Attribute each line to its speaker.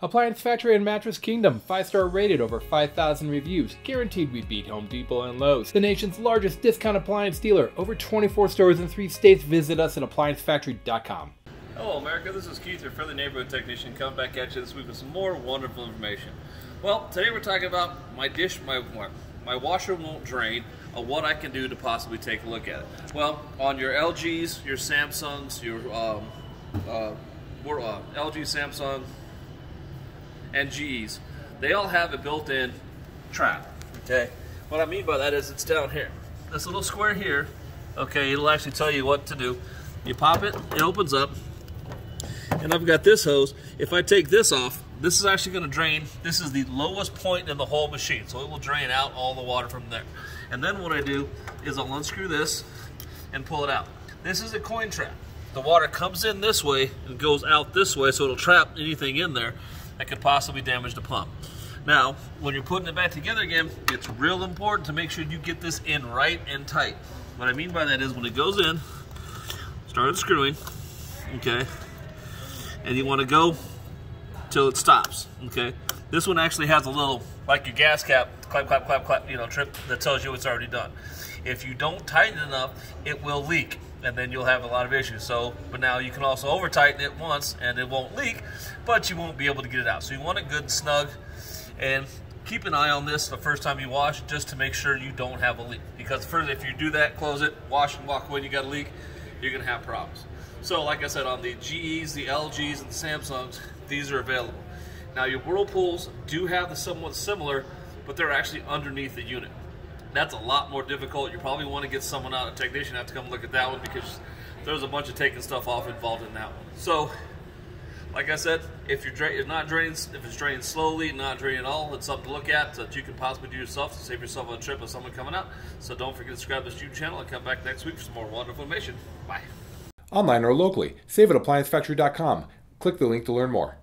Speaker 1: Appliance Factory and Mattress Kingdom, 5 star rated, over 5,000 reviews, guaranteed we beat Home Depot and Lowe's. The nation's largest discount appliance dealer, over 24 stores in 3 states. Visit us at appliancefactory.com.
Speaker 2: Hello, America. This is Keith, your friendly neighborhood technician, coming back at you this week with some more wonderful information. Well, today we're talking about my dish, my my washer won't drain, of what I can do to possibly take a look at it. Well, on your LGs, your Samsungs, your um, uh, uh, LG, Samsung, and GEs, they all have a built-in trap, okay? What I mean by that is it's down here. This little square here, okay, it'll actually tell you what to do. You pop it, it opens up, and I've got this hose. If I take this off, this is actually gonna drain. This is the lowest point in the whole machine, so it will drain out all the water from there. And then what I do is I'll unscrew this and pull it out. This is a coin trap. The water comes in this way and goes out this way, so it'll trap anything in there that could possibly damage the pump. Now, when you're putting it back together again, it's real important to make sure you get this in right and tight. What I mean by that is when it goes in, start unscrewing, okay, and you want to go till it stops, okay. This one actually has a little, like your gas cap, clap, clap, clap, clap, you know, trip that tells you it's already done. If you don't tighten enough, it will leak and then you'll have a lot of issues. So, but now you can also over tighten it once and it won't leak, but you won't be able to get it out. So you want it good and snug and keep an eye on this the first time you wash just to make sure you don't have a leak. Because first, if you do that, close it, wash and walk away, you got a leak, you're gonna have problems. So like I said, on the GEs, the LGs, and the Samsungs, these are available. Now your Whirlpools do have the somewhat similar, but they're actually underneath the unit. That's a lot more difficult. You probably want to get someone out, a technician, out to come look at that one because there's a bunch of taking stuff off involved in that one. So, like I said, if you're dra not draining, if it's draining slowly, not draining at all, it's something to look at that you can possibly do yourself to save yourself a trip of someone coming out. So don't forget to subscribe to this YouTube channel and come back next week for some more wonderful information. Bye.
Speaker 1: Online or locally, save at appliancefactory.com. Click the link to learn more.